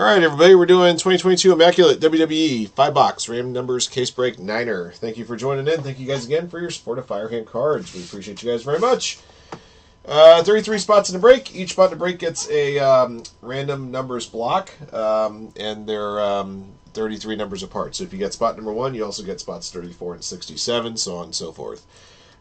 All right, everybody, we're doing 2022 Immaculate WWE five box random numbers case break niner. Thank you for joining in. Thank you guys again for your support of Firehand cards. We appreciate you guys very much. Uh, 33 spots in the break. Each spot in the break gets a um, random numbers block, um, and they're um, 33 numbers apart. So if you get spot number one, you also get spots 34 and 67, so on and so forth.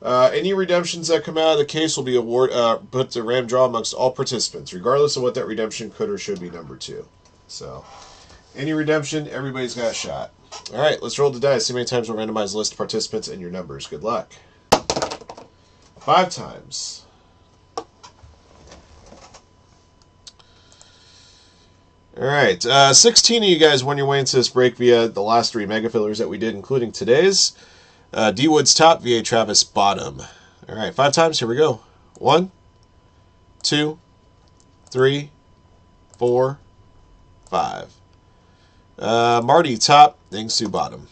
Uh, any redemptions that come out of the case will be award uh, put to random draw amongst all participants, regardless of what that redemption could or should be number two. So, any redemption, everybody's got a shot. All right, let's roll the dice. See how many times we'll randomize list of participants and your numbers. Good luck. Five times. All right, uh, 16 of you guys won your way into this break via the last three mega fillers that we did, including today's. Uh, D Woods top, VA Travis bottom. All right, five times. Here we go. One, two, three, four, five. Uh, Marty top, Ning Su bottom.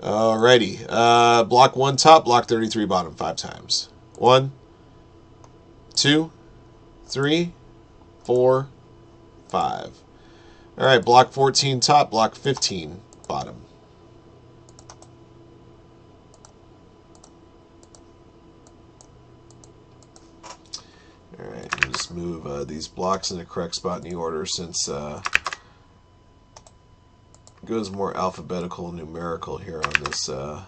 Alrighty. Uh, block one top, block 33 bottom five times. One, two, three, four, five. Alright, block 14 top, block 15 bottom. Alright, just move uh, these blocks in the correct spot in the order since uh, goes more alphabetical and numerical here on this uh,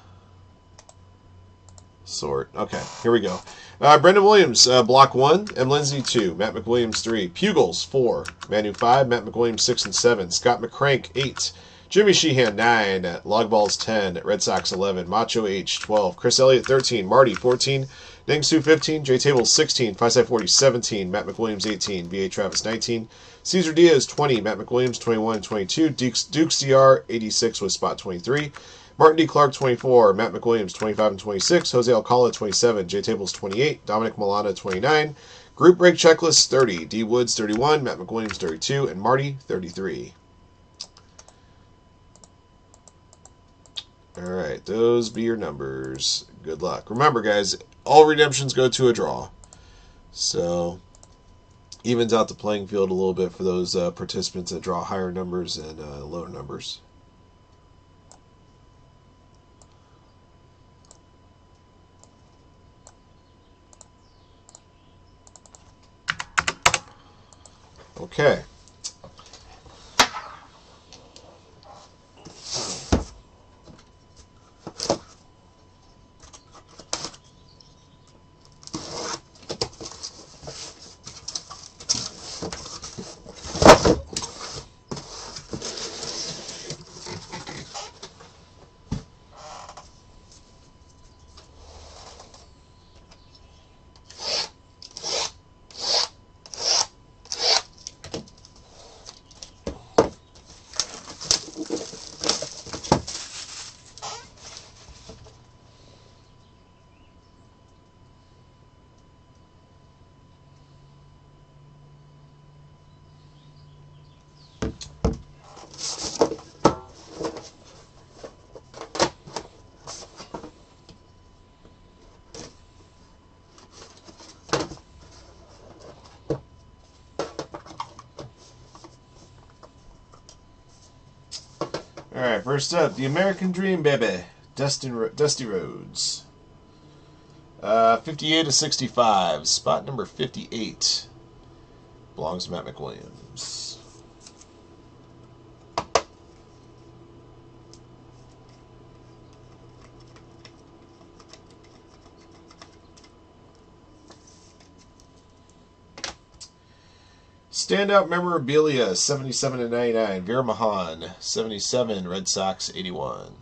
sort. Okay, here we go. Uh, Brendan Williams, uh, block one. M. Lindsay, two. Matt McWilliams, three. Pugles, four. Manu, five. Matt McWilliams, six and seven. Scott McCrank, eight. Jimmy Sheehan, nine. Logballs, 10. Red Sox, 11. Macho H, 12. Chris Elliott, 13. Marty, 14. Ning Su 15, J Table 16, Five 40 17, Matt McWilliams 18, VA Travis 19, Caesar Diaz 20, Matt McWilliams 21 and 22, Dukes, Dukes DR 86 with spot 23, Martin D. Clark 24, Matt McWilliams 25 and 26, Jose Alcala 27, J Tables 28, Dominic Milana 29, Group Break Checklist 30, D Woods 31, Matt McWilliams 32, and Marty 33. All right, those be your numbers. Good luck. Remember, guys, all redemptions go to a draw. So, evens out the playing field a little bit for those uh, participants that draw higher numbers and uh, lower numbers. Okay. All right, first up, the American Dream, baby, Dustin, Dusty Rhodes. Uh, 58 to 65, spot number 58 belongs to Matt McWilliams. Standout memorabilia 77 and 99. Veer Mahaan 77. Red Sox 81.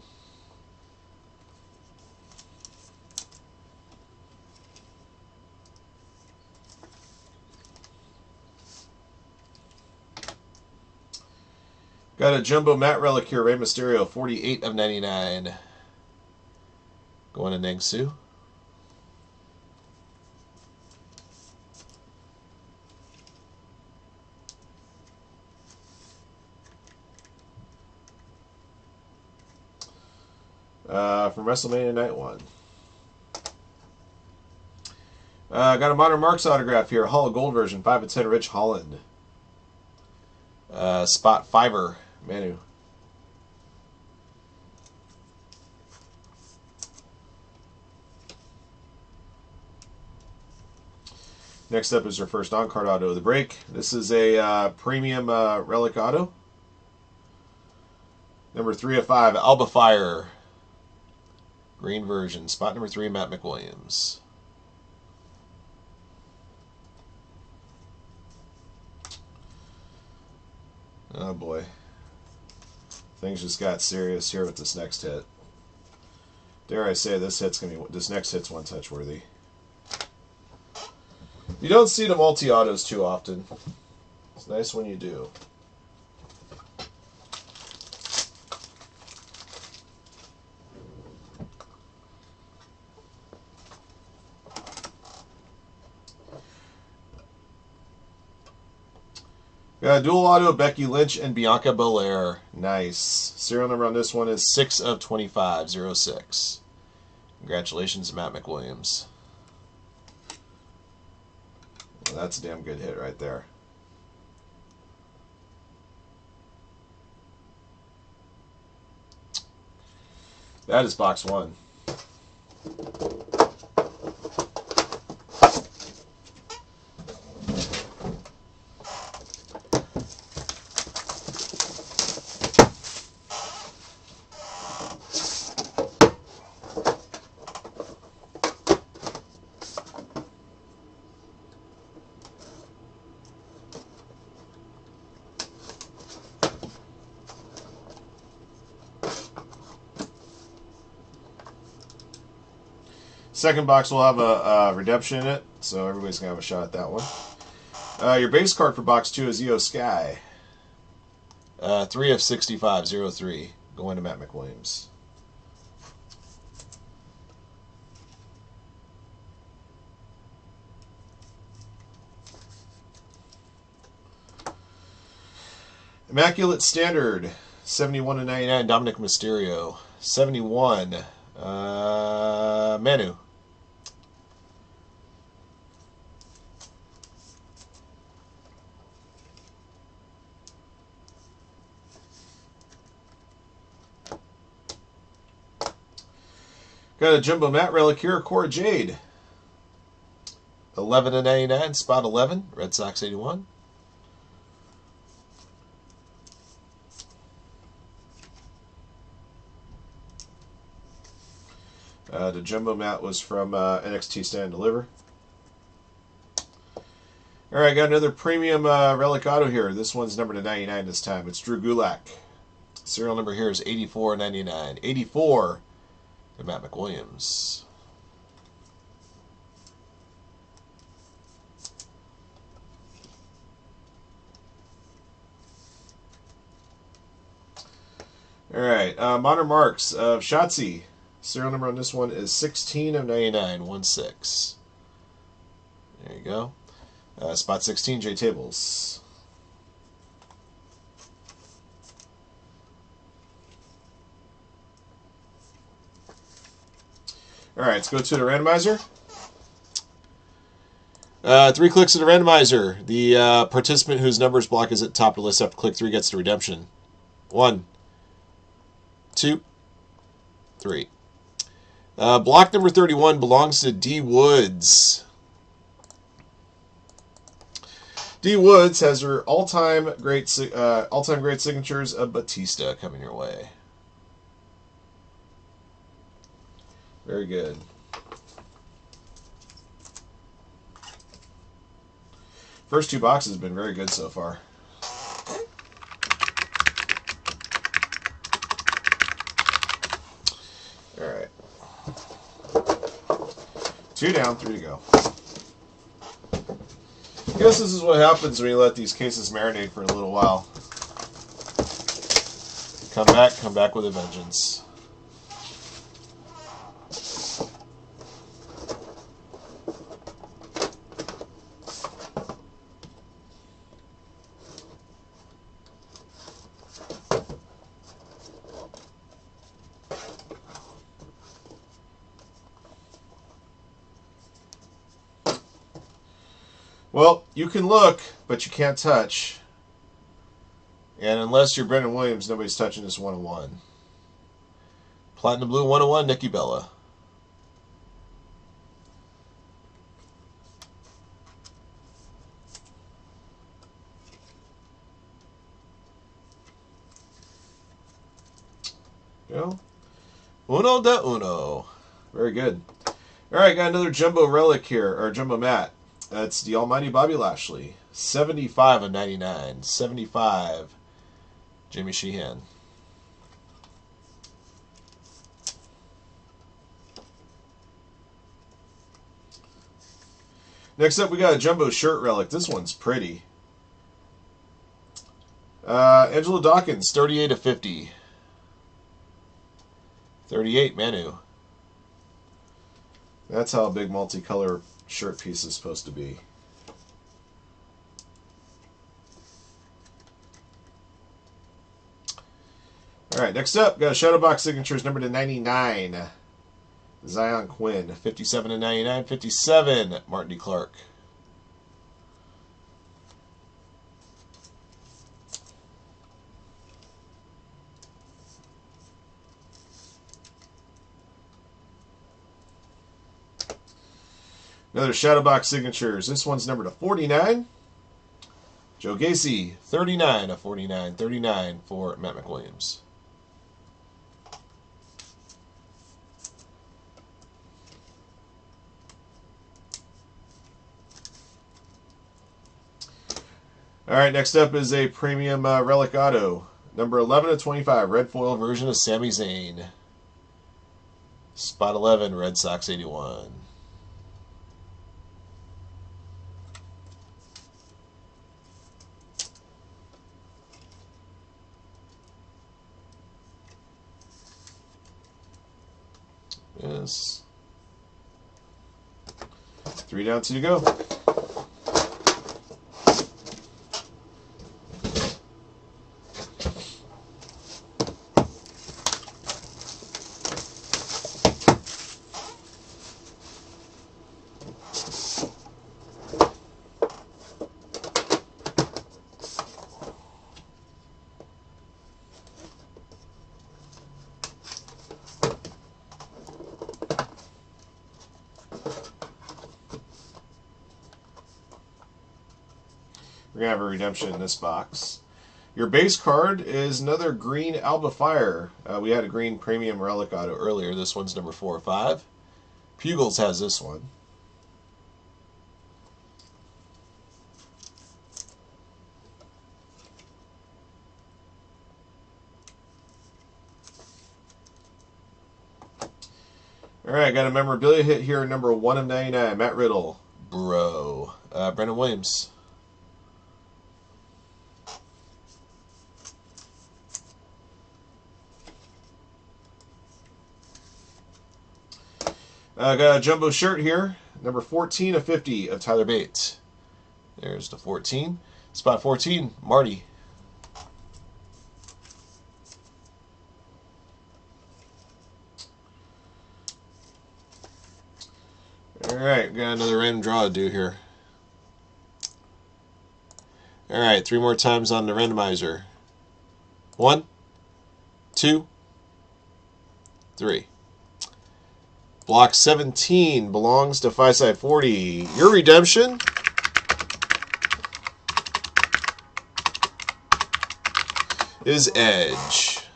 Got a jumbo mat relic here. Rey Mysterio 48 of 99. Going to Ning uh, from WrestleMania Night 1. Uh, got a Modern Marks autograph here. Hall of Gold version, 5 of 10, Ridge Holland. Uh, spot Fiver, Manu. Next up is our first on-card auto of the break. This is a uh, premium uh, relic auto. Number three of five, Alba Fyre. Green version. Spot number three, Matt McWilliams. Oh boy. Things just got serious here with this next hit. Dare I say this hit's gonna be this next hit's one touch worthy. You don't see the multi autos too often. It's nice when you do. A dual auto Becky Lynch and Bianca Belair. Nice. Serial number on this one is 6 of 2506. Congratulations, Matt McWilliams. Well, that's a damn good hit right there. That is box one. Second box will have a, redemption in it, so everybody's gonna have a shot at that one. Uh, your base card for box two is Iyo Sky. Uh, three of sixty-five, zero three, going to Matt McWilliams. Immaculate Standard, 71 to 99, Dominik Mysterio. 71, uh, Manu. Got a Jumbo Mat Relic here, Cora Jade. 11 to 99, spot 11, Red Sox 81. Uh, the Jumbo Mat was from uh, NXT Stand Deliver. All right, I got another premium uh, relic auto here. This one's numbered to 99 this time. It's Drew Gulak. Serial number here is 8499. 84 to Matt McWilliams. All right, uh, Modern Marks of Shotzi. Serial number on this one is 16 of 99, 1 6. There you go. Uh, spot 16, J Tables. All right, let's go to the randomizer. Uh, three clicks of the randomizer. The uh, participant whose numbers block is at top of the list after click three gets the redemption. One, two, three. Uh, block number 31 belongs to D. Woods. D. Woods has her all-time great, uh, all-time great signatures of Batista coming your way. Very good. First two boxes have been very good so far. All right. Two down, three to go. I guess this is what happens when you let these cases marinate for a little while. Come back, come back with a vengeance. Well, you can look, but you can't touch. And unless you're Brendan Williams, nobody's touching this 101. Platinum Blue 101, Nikki Bella. Go. Uno de uno. Very good. All right, got another jumbo relic here, or jumbo mat. That's the almighty Bobby Lashley. 75 of 99. 75, Jimmy Sheehan. Next up, we got a jumbo shirt relic. This one's pretty. Uh, Angelo Dawkins, 38 of 50. 38, Manu. That's how big multicolor shirt piece is supposed to be. All right, next up, got shadow box signatures number to 99. Zion Quinn, 57 to 99, 57, Martin D. Clark. Another Shadowbox signatures. This one's number to 49. Joe Gacy, 39 of 49. 39 for Matt McWilliams. All right, next up is a premium uh, relic auto. Number 11 of 25, red foil version of Sami Zayn. Spot 11, Red Sox 81. Yes. Three down, two to go. Going to have a redemption in this box. Your base card is another green Alba Fyre. Uh, we had a green premium relic auto earlier. This one's number 4 or 5. Pugles has this one. All right, got a memorabilia hit here, number 1 of 99. Matt Riddle. Bro. Uh, Brendan Williams. I got a jumbo shirt here, number 14 of 50 of Tyler Bates. There's the 14. Spot 14, Marty. Alright, got another random draw to do here. Alright, three more times on the randomizer. One, two, three. Block 17 belongs to Side 40. Your redemption is Edge.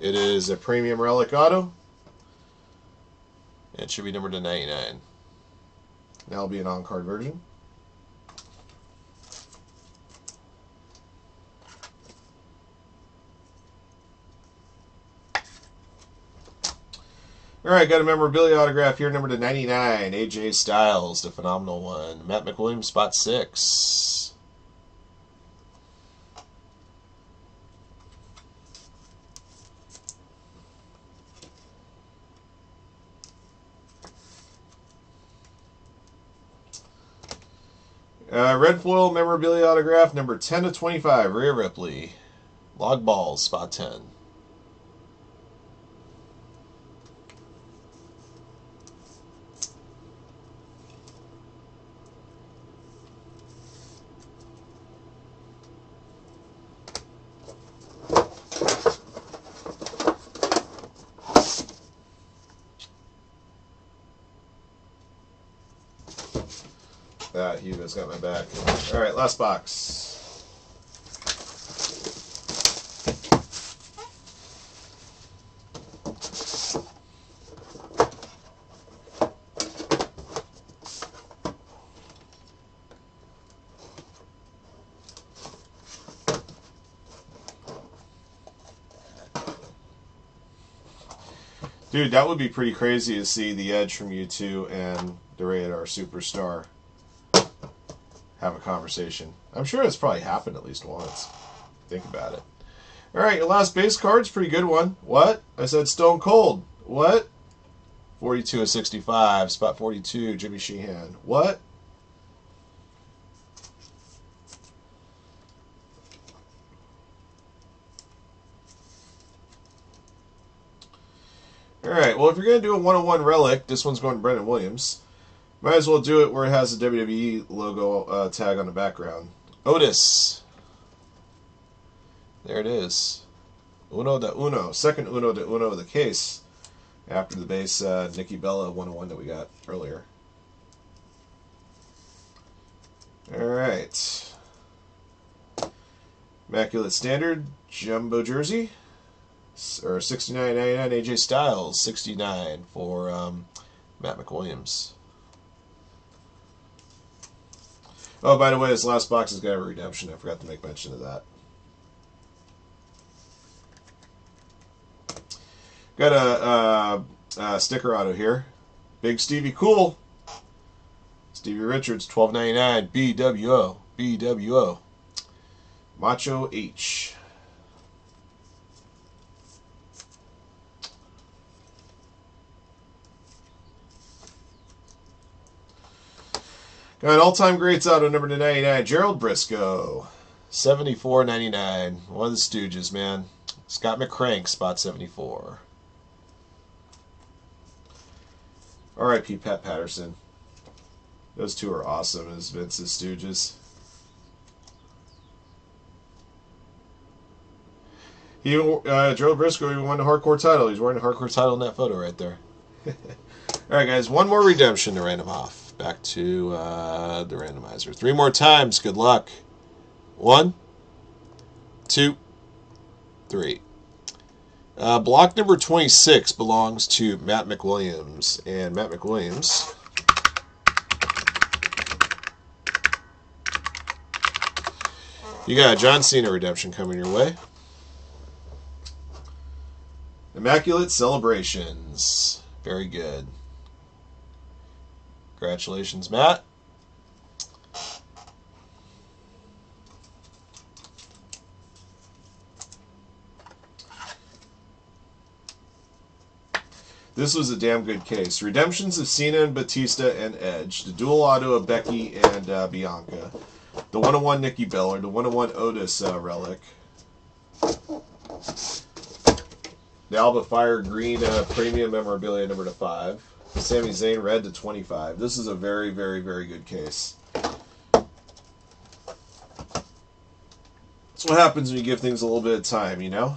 It is a premium relic auto. It should be numbered to 99. That'll be an on-card version. All right, got a memorabilia autograph here, number to 99. AJ Styles, the phenomenal one. Matt McWilliams, spot six. Uh, red foil memorabilia autograph, number 10 to 25. Rhea Ripley. Log balls, spot 10. Hugo's got my back. All right, last box. Dude, that would be pretty crazy to see the Edge from U2 and the Rated R Superstar have a conversation. I'm sure it's probably happened at least once. Think about it. All right, your last base card's pretty good one. What? I said Stone Cold. What? 42 of 65, spot 42, Jimmy Sheehan. What? All right, well, if you're going to do a 101 relic, this one's going to Brendan Williams. Might as well do it where it has the WWE logo uh, tag on the background. Otis. There it is. Uno de Uno. Second Uno de Uno of the case. After the base uh, Nikki Bella 101 that we got earlier. All right. Immaculate Standard Jumbo Jersey or 69.99 AJ Styles, 69 for um, Matt McWilliams. Oh, by the way, this last box has got a redemption. I forgot to make mention of that. Got a, a, a sticker auto here. Big Stevie Cool. Stevie Richards, 12.99. BWO. BWO. Macho H. Got all-time greats out of number 99, Gerald Brisco. 74.99. One of the Stooges, man. Scott McCrank, spot 74. R.I.P. Pat Patterson. Those two are awesome as Vince's Stooges. He, uh, Gerald Brisco even won the hardcore title. He's wearing the hardcore title in that photo right there. All right, guys. One more redemption to random off back to uh, the randomizer. Three more times. Good luck. One, two, three. Uh, block number 26 belongs to Matt McWilliams. And Matt McWilliams. You got a John Cena redemption coming your way. Immaculate Celebrations. Very good. Congratulations, Matt. This was a damn good case. Redemptions of Cena and Batista and Edge. The dual auto of Becky and uh, Bianca. The 101 Nikki Bella. The 101 Otis uh, relic. The Alba Fyre Green uh, Premium Memorabilia number to 5. Sami Zayn red to 25. This is a very, very, very good case. That's what happens when you give things a little bit of time, you know?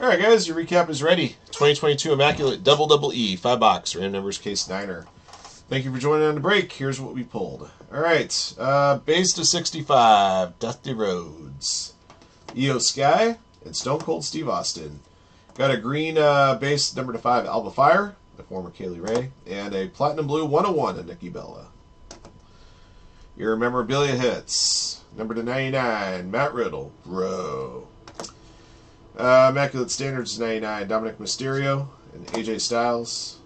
All right, guys, your recap is ready. 2022 Immaculate Double Double E, five box, random numbers case niner. Thank you for joining on the break. Here's what we pulled. All right, uh, base to 65, Dusty Rhodes, Iyo Sky, and Stone Cold Steve Austin. Got a green uh, base number to five, Alba Fyre, the former Kay Lee Ray, and a Platinum Blue 101 of Nikki Bella. Your memorabilia hits. Number to 99, Matt Riddle, bro. Uh, Immaculate Standards 99, Dominik Mysterio and AJ Styles.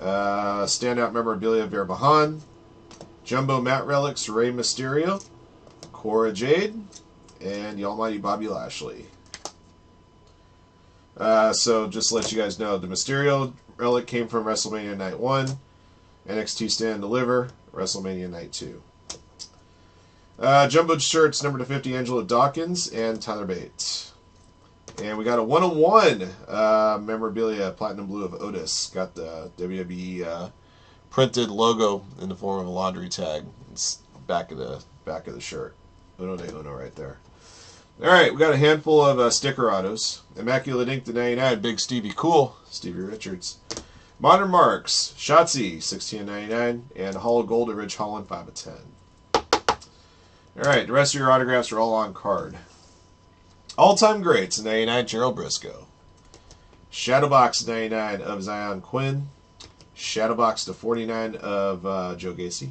Uh, standout memorabilia, Veer Mahaan. Jumbo Mat Relics, Rey Mysterio. Cora Jade. And the almighty Bobby Lashley. Uh, so just to let you guys know, the Mysterio relic came from WrestleMania Night 1. NXT Stand Deliver, WrestleMania Night 2. Uh, Jumbo shirts, number to 50, Angelo Dawkins and Tyler Bates. And we got a one-on-one uh, memorabilia, platinum blue of Otis. Got the WWE uh, printed logo in the form of a laundry tag. It's back of the back of the shirt. Uno de Uno right there. All right, we got a handful of uh, sticker autos. Immaculate Ink to 99, Big Stevie Cool, Stevie Richards. Modern Marks, Shotzi, 16.99, and Hollow Gold of Ridge Holland, 5 of 10. All right, the rest of your autographs are all on card. All-time greats, 99, Gerald Brisco. Shadowbox 99 of Zion Quinn. Shadowbox to 49 of uh, Joe Gacy.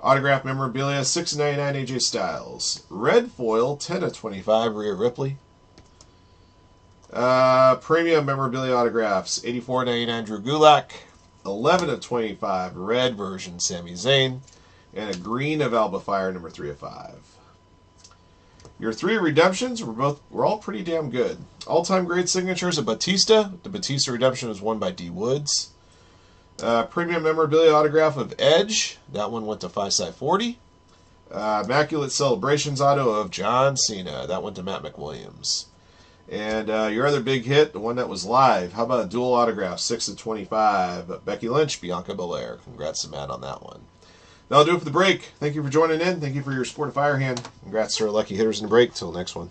Autograph memorabilia 699 AJ Styles. Red foil 10 of 25 Rhea Ripley. Uh, premium memorabilia autographs 84.99 Drew Gulak. 11 of 25 red version Sami Zayn. And a green of Alba Fyre number 3 of 5. Your three redemptions were both were all pretty damn good. All-time great signatures of Batista. The Batista redemption was won by D Woods. Uh, premium memorabilia autograph of Edge. That one went to Five Side 40. Uh, Immaculate Celebrations auto of John Cena. That went to Matt McWilliams. And uh, your other big hit, the one that was live. How about a dual autograph, 6 of 25. Becky Lynch, Bianca Belair. Congrats to Matt on that one. That'll do it for the break. Thank you for joining in. Thank you for your support of Firehand. Congrats to our lucky hitters in the break. Till next one.